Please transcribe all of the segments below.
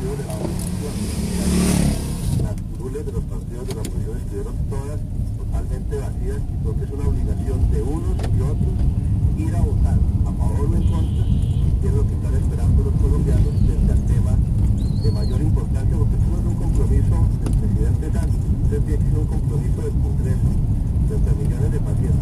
de la oposición. Las curules de los partidos de la oposición estuvieron todas totalmente vacías y creo que es una obligación de unos y otros ir a votar a favor o en contra y es lo que están esperando los colombianos frente al tema de mayor importancia porque esto no es un compromiso del presidente Santos, esto tiene que ser un compromiso del Congreso frente a millones de pacientes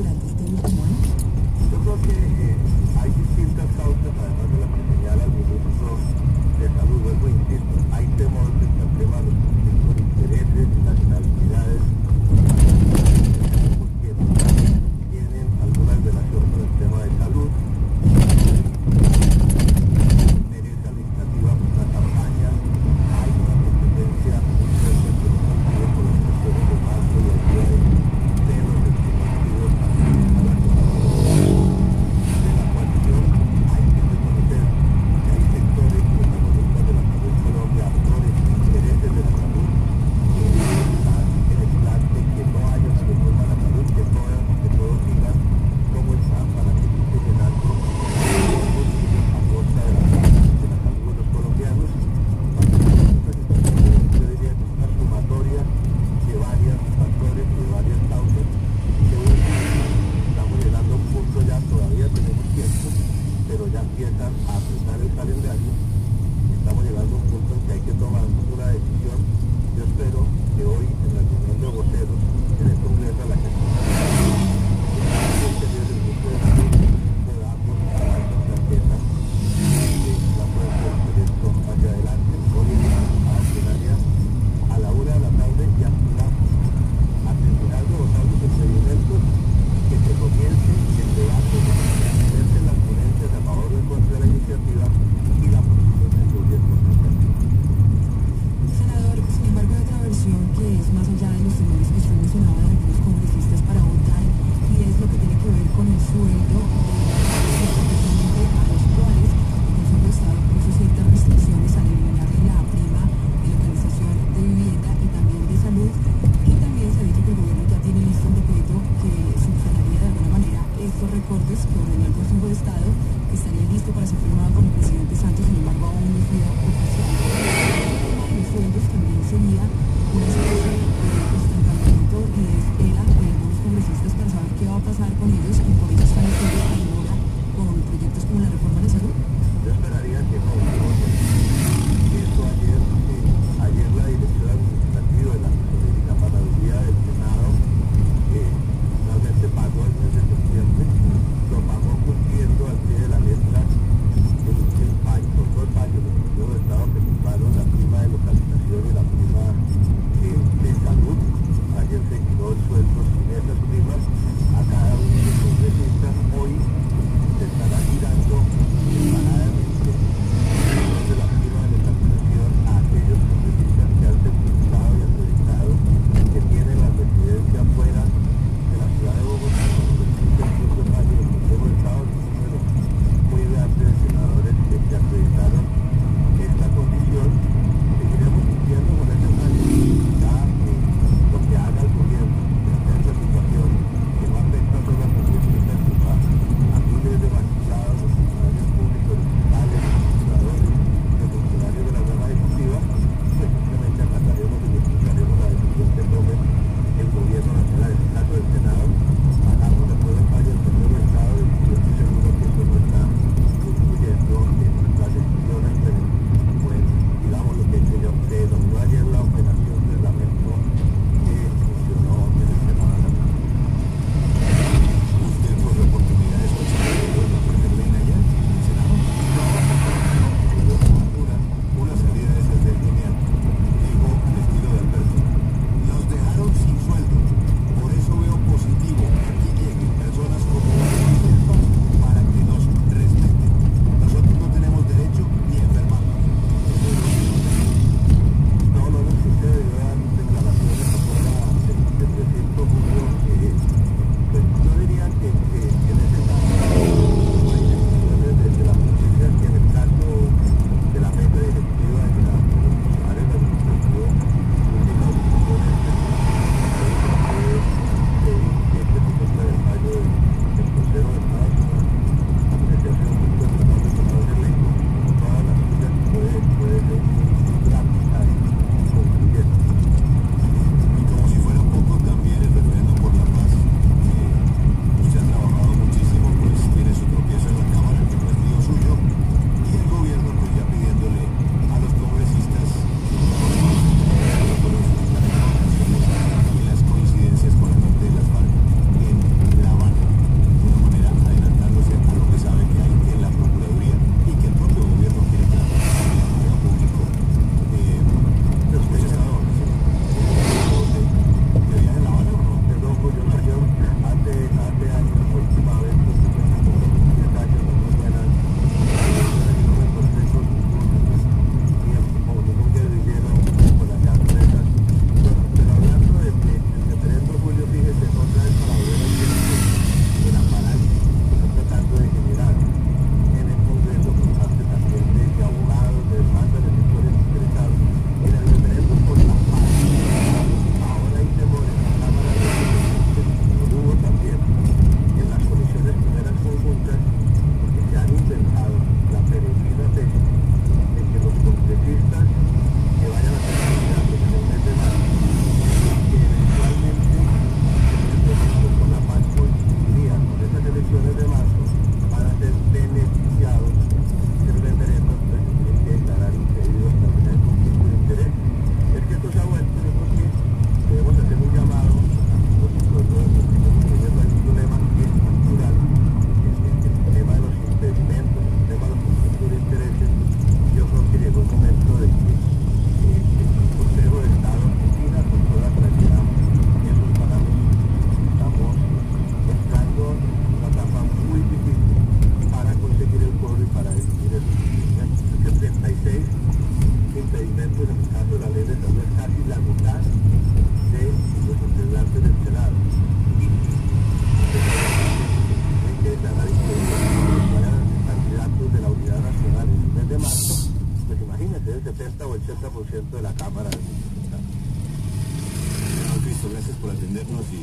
durante este último?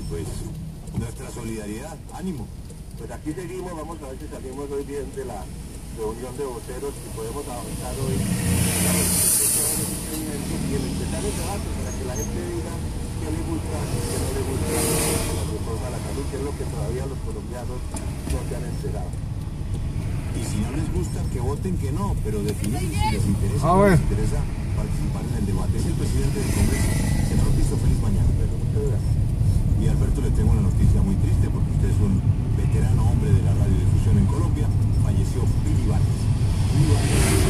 Pues nuestra solidaridad, ánimo. Pues aquí seguimos, vamos a ver si salimos hoy bien de la reunión de voceros y podemos avanzar hoy y el empezar el debate para que la gente diga qué le gusta qué no le gusta la reforma a la salud, que es lo que todavía los colombianos no se han enterado. Y si no les gusta, que voten que no, pero definir si les interesa o no les interesa participar en el debate. Es el presidente del Congreso. Señor Cristo, feliz mañana. Pero muchas gracias. Y Alberto, le tengo una noticia muy triste porque usted es un veterano hombre de la radiodifusión en Colombia. Falleció Billy Vargas.